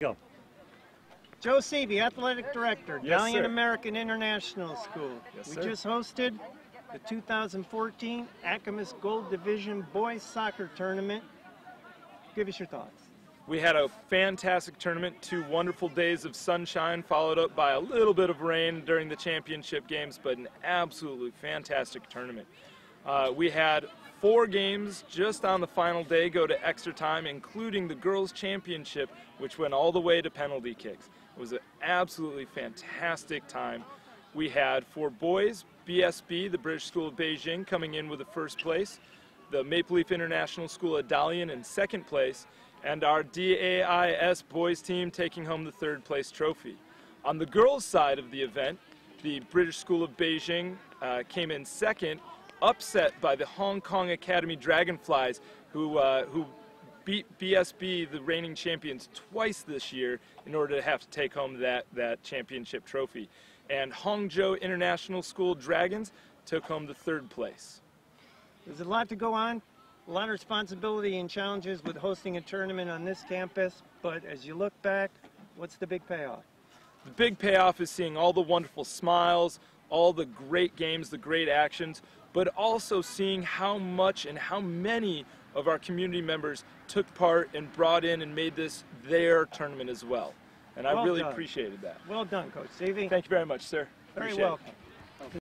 Go. Joe Seavey, Athletic Director, Yes, Dalian. American International School. Yes, we sir. just hosted the 2014 ACAMIS Gold Division Boys Soccer Tournament. Give us your thoughts. We had a fantastic tournament, two wonderful days of sunshine, followed up by a little bit of rain during the championship games, but an absolutely fantastic tournament. Uh, we had four games just on the final day go to extra time, including the girls' championship, which went all the way to penalty kicks. It was an absolutely fantastic time. We had for boys, BSB, the British School of Beijing, coming in with the first place, the Maple Leaf International School at Dalian in second place, and our DAIS boys team taking home the third place trophy. On the girls' side of the event, the British School of Beijing uh, came in second, upset by the Hong Kong Academy Dragonflies, who, uh, who beat BSB, the reigning champions, twice this year in order to have to take home that, that championship trophy. And Hangzhou International School Dragons took home the third place. There's a lot to go on, a lot of responsibility and challenges with hosting a tournament on this campus, but as you look back, what's the big payoff? The big payoff is seeing all the wonderful smiles, all the great games, the great actions, but also seeing how much and how many of our community members took part and brought in and made this their tournament as well. And I really done. appreciated that. Well done, Coach Seavey. Thank you very much, sir. Very Appreciate it. welcome.